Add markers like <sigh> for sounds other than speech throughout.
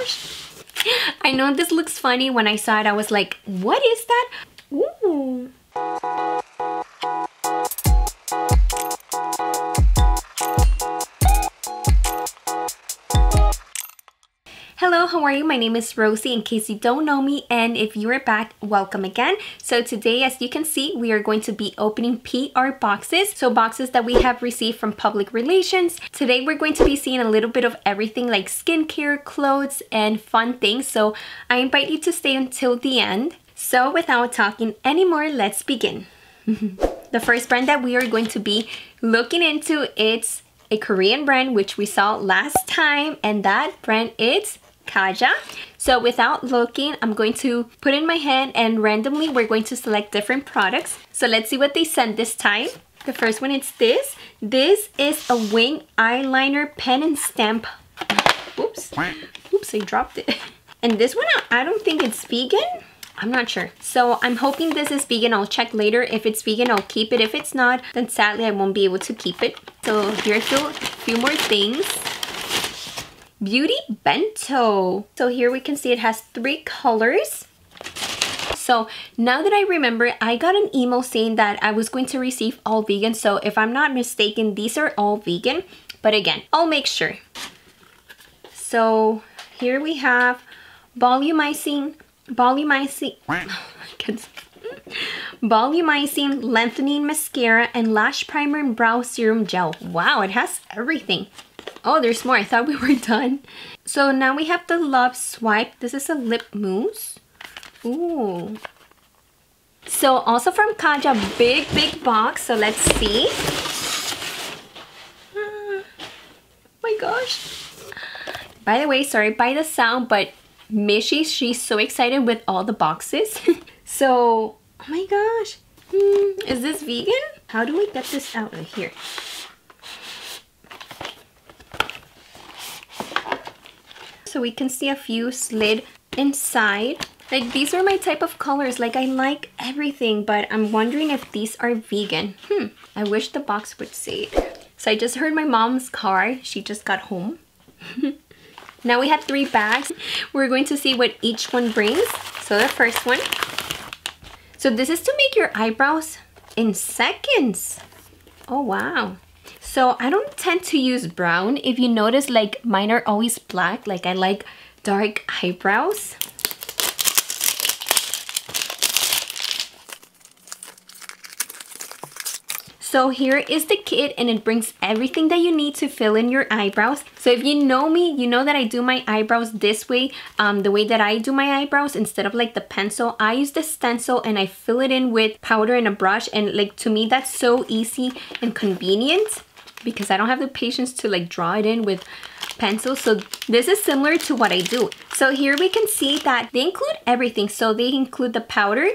gosh. I know this looks funny. When I saw it, I was like, what is that? Ooh. Hello, how are you? My name is Rosie in case you don't know me and if you are back, welcome again. So today, as you can see, we are going to be opening PR boxes. So boxes that we have received from public relations. Today, we're going to be seeing a little bit of everything like skincare, clothes, and fun things. So I invite you to stay until the end. So without talking anymore, let's begin. <laughs> the first brand that we are going to be looking into, it's a Korean brand which we saw last time and that brand is Kaja. So without looking, I'm going to put in my hand and randomly we're going to select different products. So let's see what they sent this time. The first one is this. This is a wing eyeliner pen and stamp. Oops. Oops, I dropped it. <laughs> And this one, I don't think it's vegan. I'm not sure. So I'm hoping this is vegan. I'll check later. If it's vegan, I'll keep it. If it's not, then sadly I won't be able to keep it. So here's a few more things. Beauty Bento. So here we can see it has three colors. So now that I remember, I got an email saying that I was going to receive all vegan. So if I'm not mistaken, these are all vegan. But again, I'll make sure. So here we have volumizing, volumizing, <laughs> volumizing, lengthening mascara and lash primer and brow serum gel. Wow, it has everything. Oh, there's more. I thought we were <laughs> done. So now we have the Love Swipe. This is a lip mousse. Ooh. So also from Kaja, big, big box. So let's see. Oh my gosh. By the way, sorry by the sound, but Mishi, she's so excited with all the boxes. <laughs> so, oh my gosh. Hmm, is this vegan? How do we get this out of here? So we can see a few slid inside. Like these are my type of colors, like I like everything, but I'm wondering if these are vegan. Hmm, I wish the box would say it. So I just heard my mom's car, she just got home. <laughs> now we have three bags. We're going to see what each one brings. So the first one. So this is to make your eyebrows in seconds. Oh wow. So I don't tend to use brown. If you notice, like mine are always black. Like I like dark eyebrows. So here is the kit and it brings everything that you need to fill in your eyebrows. So if you know me, you know that I do my eyebrows this way, um, the way that I do my eyebrows instead of like the pencil. I use the stencil and I fill it in with powder and a brush and like to me that's so easy and convenient because I don't have the patience to like draw it in with pencil. So this is similar to what I do. So here we can see that they include everything. So they include the powder,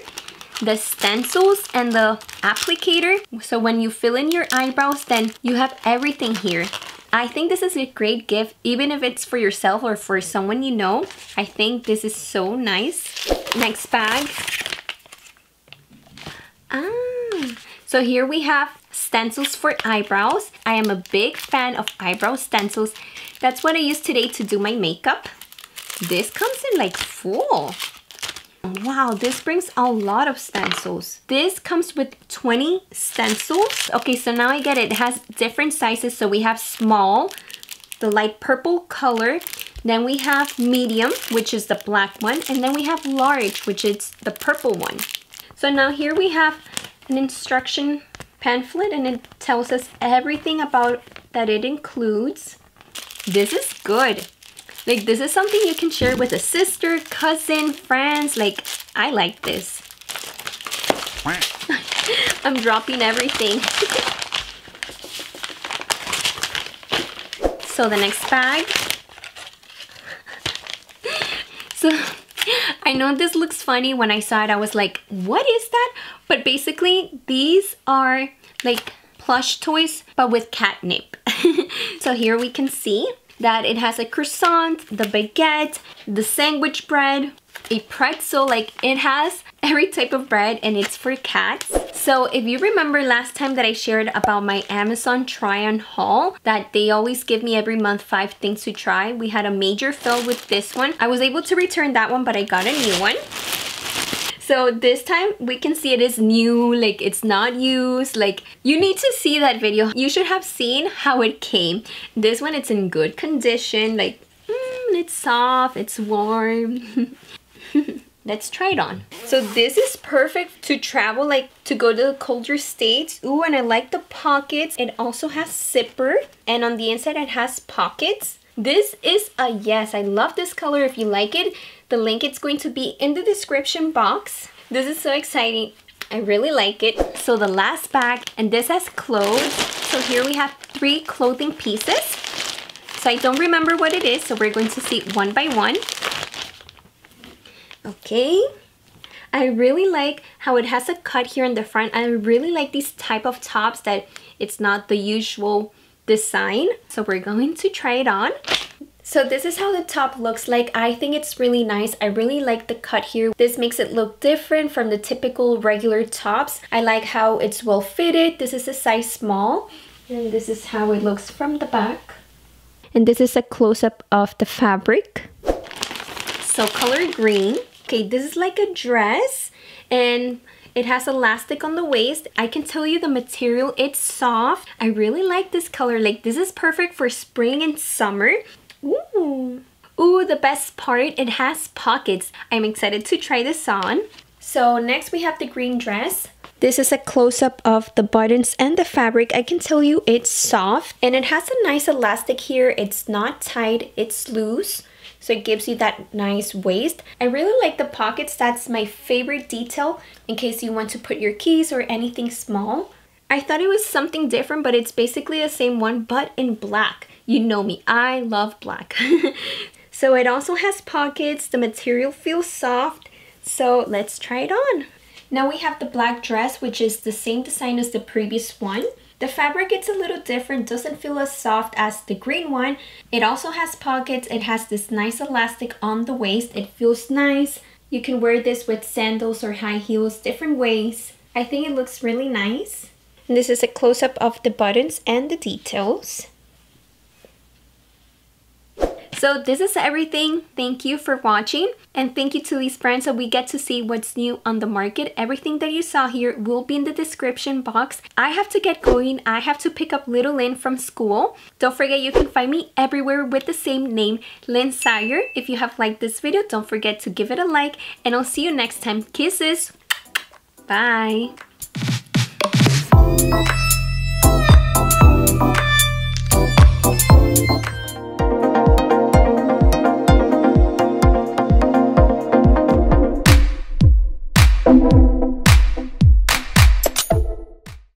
the stencils, and the applicator. So when you fill in your eyebrows, then you have everything here. I think this is a great gift, even if it's for yourself or for someone you know. I think this is so nice. Next bag. Ah, so here we have stencils for eyebrows. I am a big fan of eyebrow stencils. That's what I use today to do my makeup. This comes in like full. Wow, this brings a lot of stencils. This comes with 20 stencils. Okay, so now I get it. It has different sizes. So we have small, the light purple color. Then we have medium, which is the black one. And then we have large, which is the purple one. So now here we have an instruction pamphlet and it tells us everything about that it includes. This is good. Like this is something you can share with a sister, cousin, friends. Like I like this. <laughs> I'm dropping everything. <laughs> so the next bag. <laughs> so I know this looks funny. When I saw it, I was like, what is that? But basically, these are like plush toys, but with catnip. <laughs> so here we can see that it has a croissant, the baguette, the sandwich bread, a pretzel, like it has every type of bread and it's for cats. So if you remember last time that I shared about my Amazon try-on haul that they always give me every month five things to try, we had a major fill with this one. I was able to return that one, but I got a new one. So this time we can see it is new, like it's not used, like you need to see that video. You should have seen how it came. This one it's in good condition, like mm, it's soft, it's warm. <laughs> Let's try it on. So this is perfect to travel, like to go to the colder states. Ooh, and I like the pockets. It also has zipper and on the inside it has pockets. This is a yes. I love this color if you like it. The link is going to be in the description box. This is so exciting. I really like it. So the last bag, and this has clothes. So here we have three clothing pieces. So I don't remember what it is, so we're going to see one by one. Okay. I really like how it has a cut here in the front. I really like these type of tops that it's not the usual design. So we're going to try it on. So this is how the top looks like. I think it's really nice. I really like the cut here. This makes it look different from the typical regular tops. I like how it's well fitted. This is a size small. And this is how it looks from the back. And this is a close-up of the fabric. So color green. Okay, this is like a dress. And it has elastic on the waist. I can tell you the material, it's soft. I really like this color. Like this is perfect for spring and summer. Ooh. Ooh, the best part, it has pockets. I'm excited to try this on. So next we have the green dress. This is a close-up of the buttons and the fabric. I can tell you it's soft and it has a nice elastic here. It's not tight, it's loose so it gives you that nice waist. I really like the pockets. That's my favorite detail in case you want to put your keys or anything small. I thought it was something different, but it's basically the same one, but in black. You know me, I love black. <laughs> so it also has pockets. The material feels soft. So let's try it on. Now we have the black dress, which is the same design as the previous one. The fabric it's a little different, doesn't feel as soft as the green one. It also has pockets, it has this nice elastic on the waist, it feels nice. You can wear this with sandals or high heels, different ways. I think it looks really nice. And this is a close-up of the buttons and the details. So this is everything. Thank you for watching and thank you to these brands so we get to see what's new on the market. Everything that you saw here will be in the description box. I have to get going. I have to pick up little Lynn from school. Don't forget you can find me everywhere with the same name, LynSire. If you have liked this video, don't forget to give it a like and I'll see you next time. Kisses. Bye.